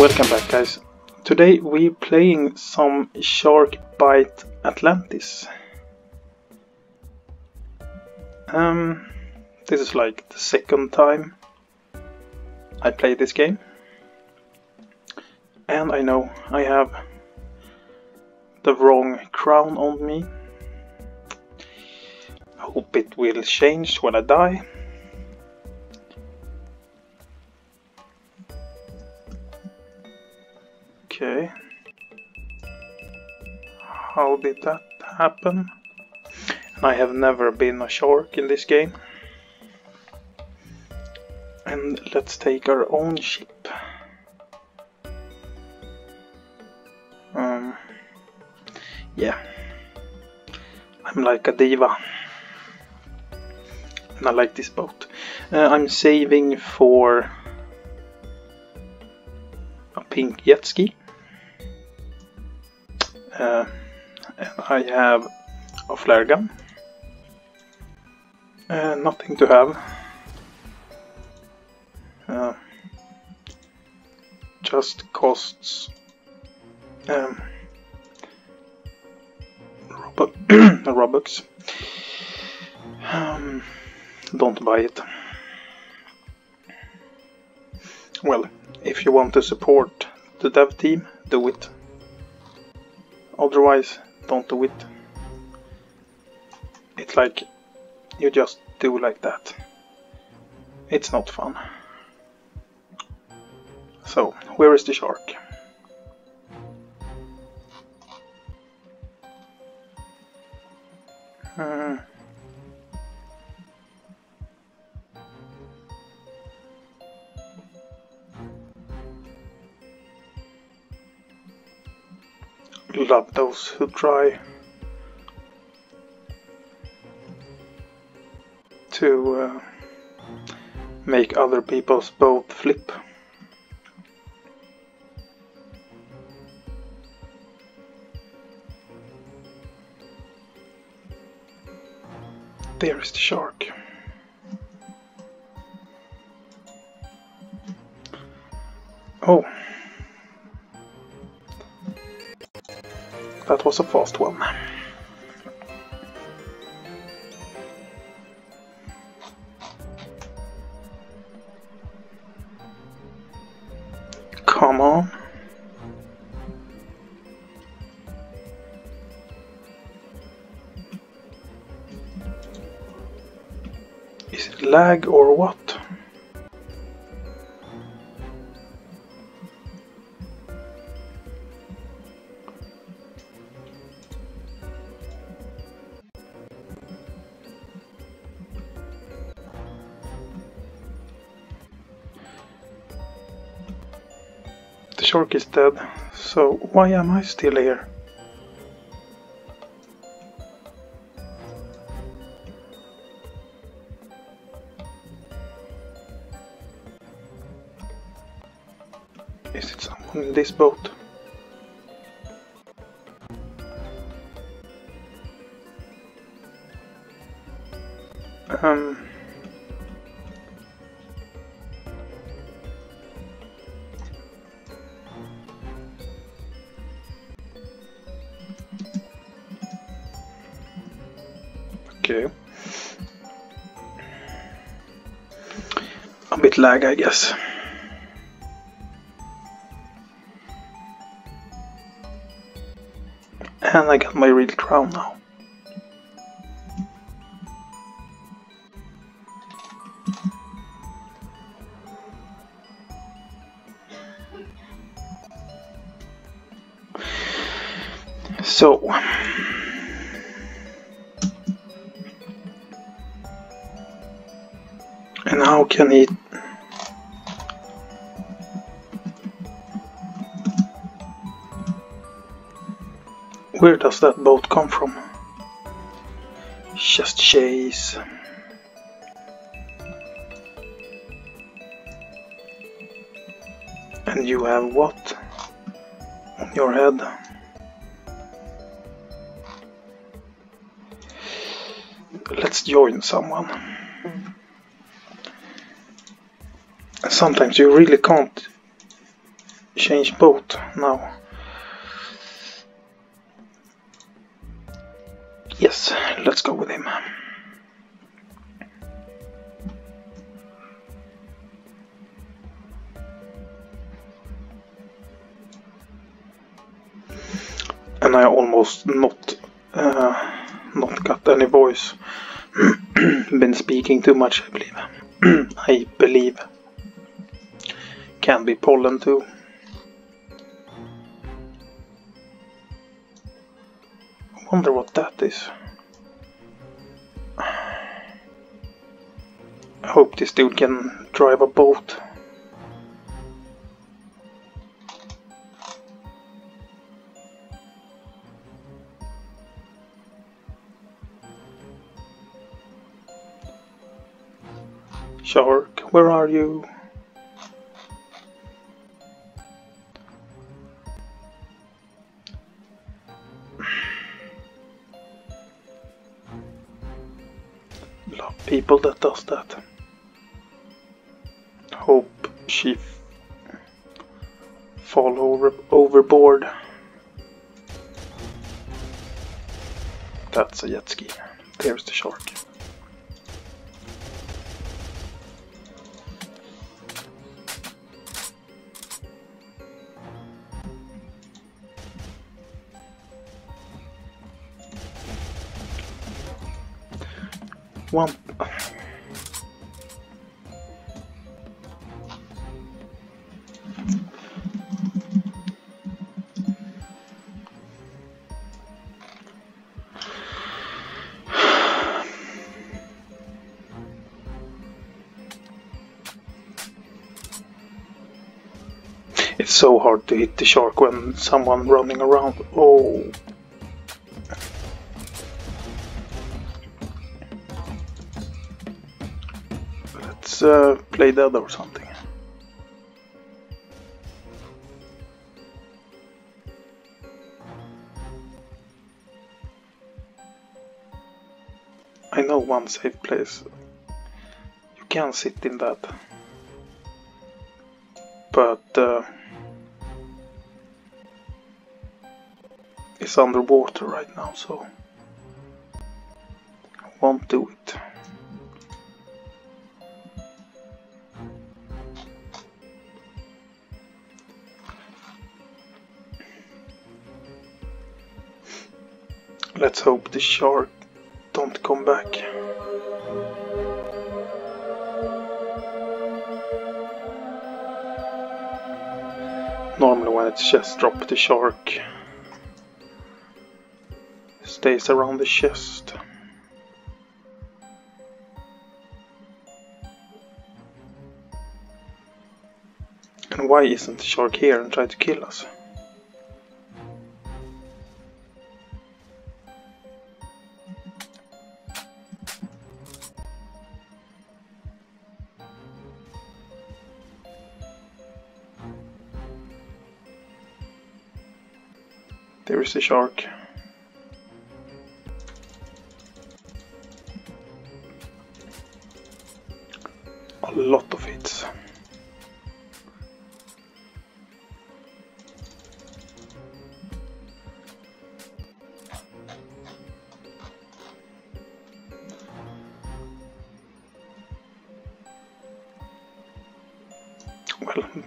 Welcome back guys. Today we playing some Shark Bite Atlantis. Um, this is like the second time I play this game. And I know I have the wrong crown on me. Hope it will change when I die. Okay. How did that happen? And I have never been a shark in this game. And let's take our own ship. Um, yeah. I'm like a diva. And I like this boat. Uh, I'm saving for a pink jet ski. Uh, and I have a flare gun. Uh, nothing to have. Uh, just costs um, Robux. Um, don't buy it. Well, if you want to support the dev team, do it. Otherwise, don't do it. It's like you just do like that. It's not fun. So, where is the shark? Hmm. Love those who try to uh, make other people's boat flip. There is the shark. Oh. That was a fast one. Come on. Is it lag or what? Shark is dead, so why am I still here? Is it someone in this boat? Um... lag, I guess. And I got my real crown now. So, and how can he where does that boat come from? Just chase. And you have what on your head? Let's join someone. Sometimes you really can't change boat now. Let's go with him. And I almost not uh, not got any voice. Been speaking too much, I believe. I believe. Can be pollen too. I wonder what that is. Hope this dude can drive a boat. Shark, where are you? Love people that does that. She fall over overboard. That's a jet ski. There's the shark. One. It's so hard to hit the shark when someone running around. Oh. Let's uh, play dead or something. I know one safe place. You can sit in that. But uh, it's underwater right now, so won't do it. Let's hope the shark don't come back. Normally when it's just drop the shark stays around the chest. And why isn't the shark here and try to kill us? There is a shark.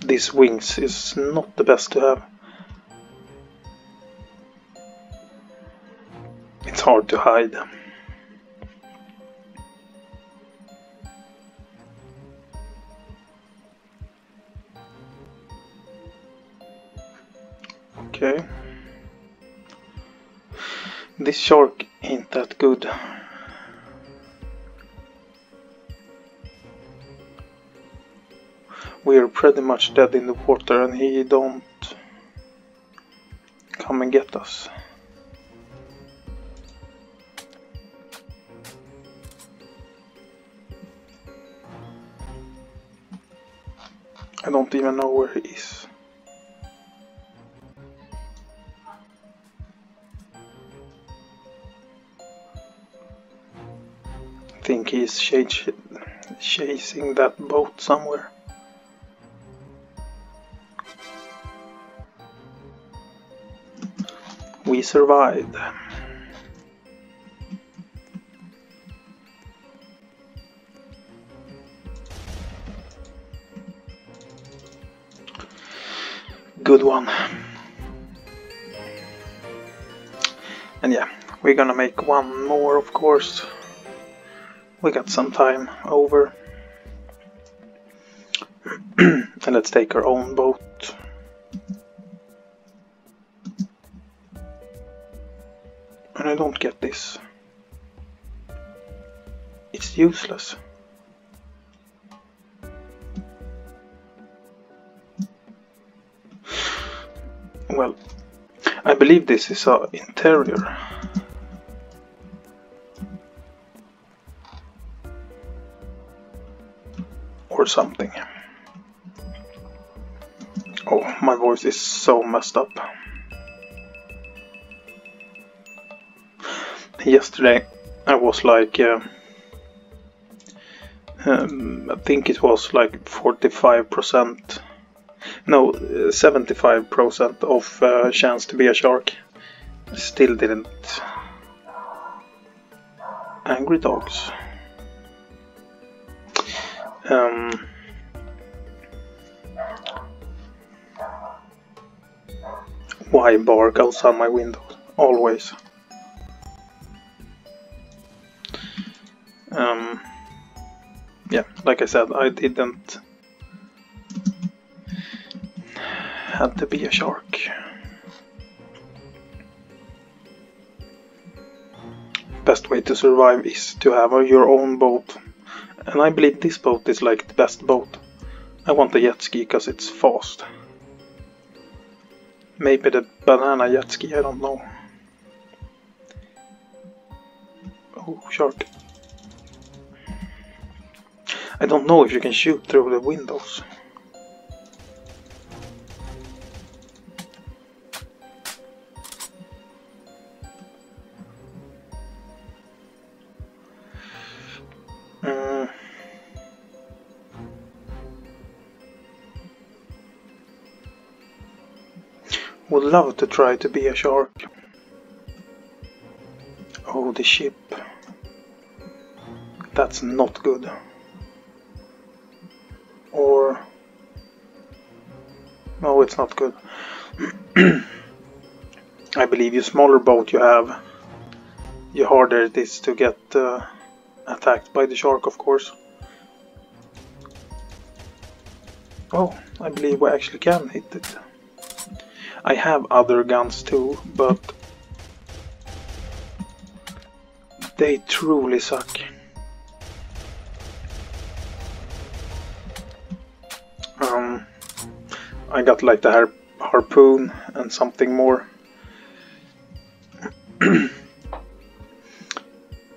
These wings is not the best to have. It's hard to hide. Okay. This shark ain't that good. We're pretty much dead in the water and he don't come and get us. I don't even know where he is. I think he's chas- chasing that boat somewhere. We survived. Good one. And yeah, we're gonna make one more of course. We got some time over. and let's take our own boat. I don't get this. It's useless. Well, I believe this is a interior. Or something. Oh, my voice is so messed up. Yesterday I was like, uh, um, I think it was like 45%, no, 75% of uh, chance to be a shark. Still didn't. Angry dogs. Um, why bark outside my window? Always. Um, yeah, like I said, I didn't have to be a shark. Best way to survive is to have your own boat. And I believe this boat is like the best boat. I want a jet ski because it's fast. Maybe the banana jet ski, I don't know. Oh, shark. I don't know if you can shoot through the windows. Mm. Would love to try to be a shark. Oh, the ship. That's not good. No, it's not good. I believe you smaller boat you have, the harder it is to get uh, attacked by the shark, of course. Oh, I believe we actually can hit it. I have other guns too, but they truly suck. I got like the har harpoon and something more.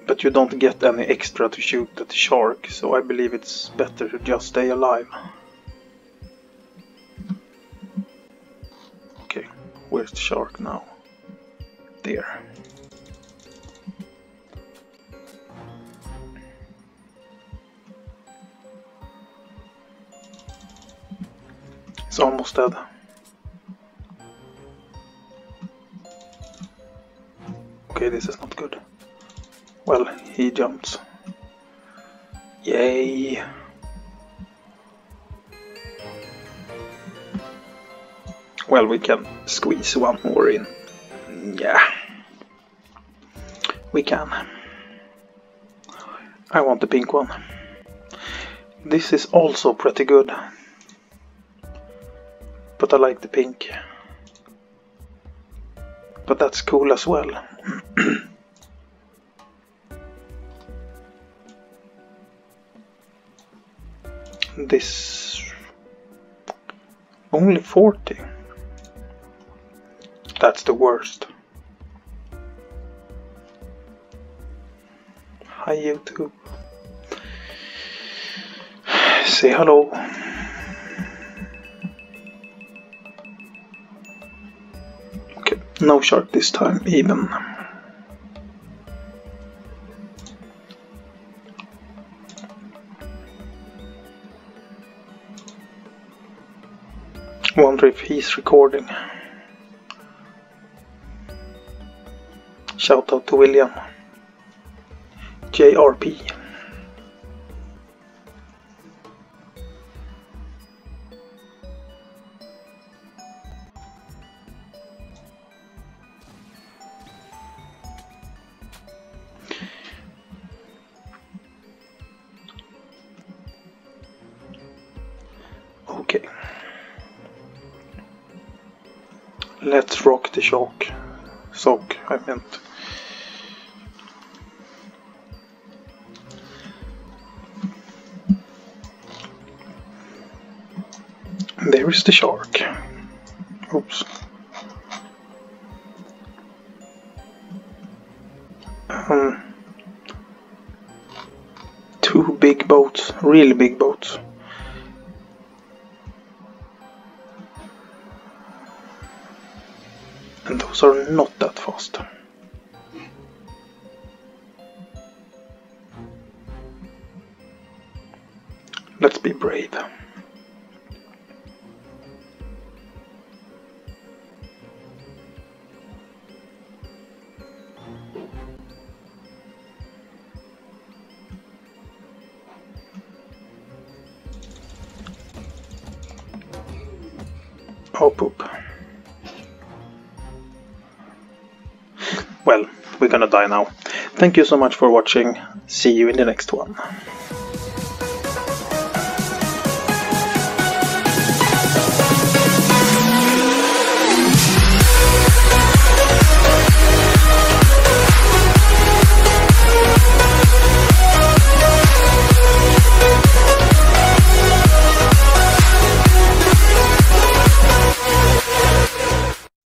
but you don't get any extra to shoot at the shark, so I believe it's better to just stay alive. Okay, where's the shark now? There. It's almost dead. Okay, this is not good. Well, he jumps. Yay! Well, we can squeeze one more in. Yeah. We can. I want the pink one. This is also pretty good. But I like the pink. But that's cool as well. this only 40 that's the worst hi youtube say hello no shark this time even wonder if he's recording. Shout out to William. JRP. Okay. Let's rock the shock. Sock, I meant. There is the shark. Oops. Um, two big boats, really big boats. And those are not that fast. Let's be brave. Oh poop. Well, we're gonna die now. Thank you so much for watching. See you in the next one.